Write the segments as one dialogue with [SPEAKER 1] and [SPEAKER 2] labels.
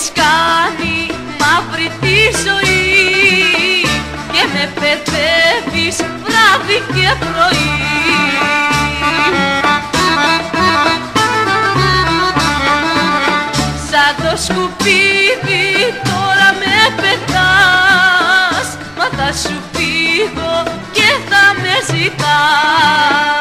[SPEAKER 1] έχεις κάνει μαύρη τη ζωή και με παιδεύεις βράδυ και πρωί. Σαν το σκουπίδι τώρα με πετάς μα θα σου φύγω και θα με ζητάς.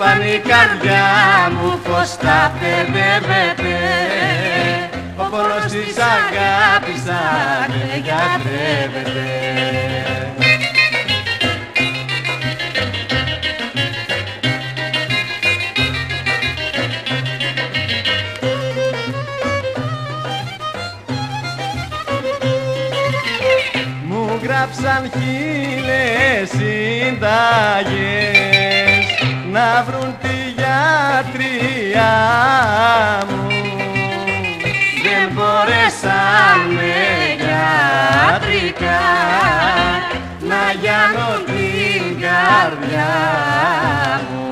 [SPEAKER 2] Είπαν η καρδιά μου πως τα παιδεύεται Ο πόνος της αγάπης αν γιατρεύεται Μου γράψαν χίλιες συνταγές γιατριά μου. Δεν μπορέσαν με γιατρικά να γιάνω την καρδιά μου.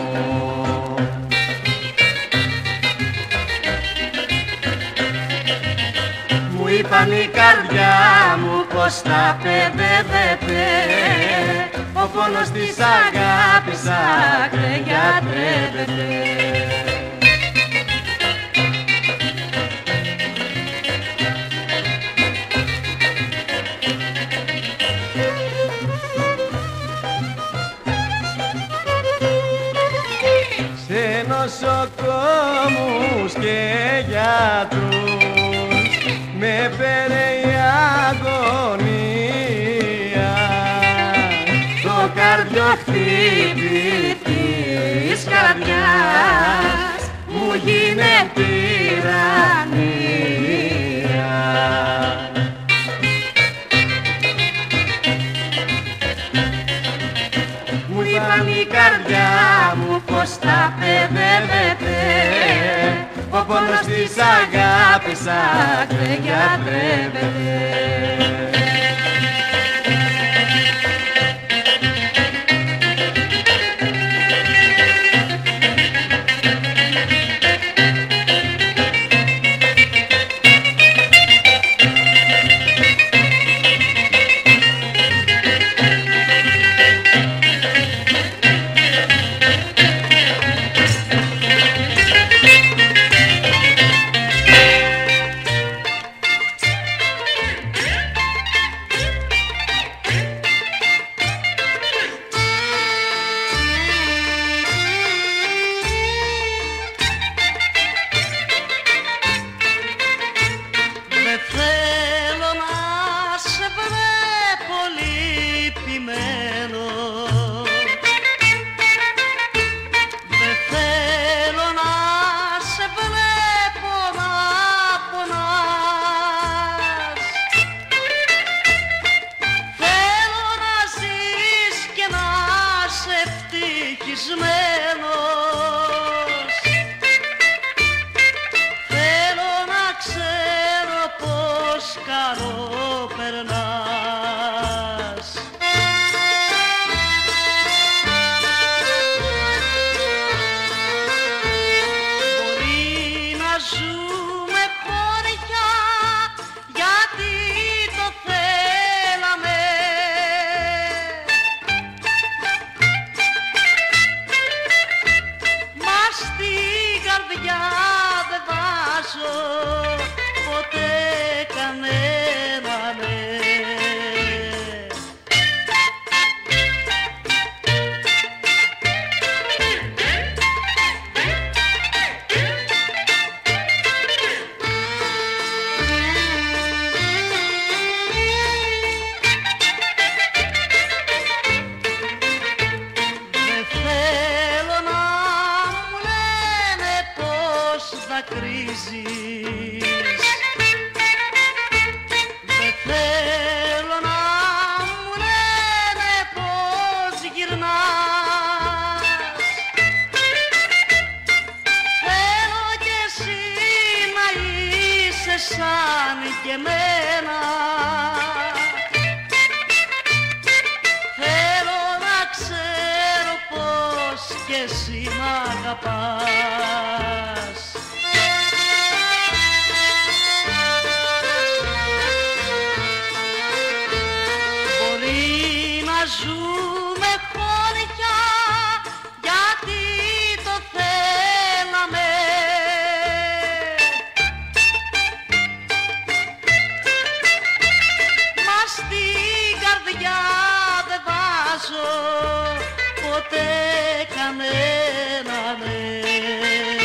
[SPEAKER 2] Μου είπαν η καρδιά μου πως τα παιδεύεται. Ο πόνος της αγάπης άκρε νοσοκόμους και γιατρούς. Με φέρε η αγωνία το καρδιοχτύπη της μου πως τα παιδεύεται Ο πόνος της αγάπης άκρε γιατρεύεται
[SPEAKER 3] σαν αγαπάς. Μπορεί να ζούμε χώρια γιατί το θέλαμε. Μα στην καρδιά δεν βάζω hipoteca, nena, nena.